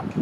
out.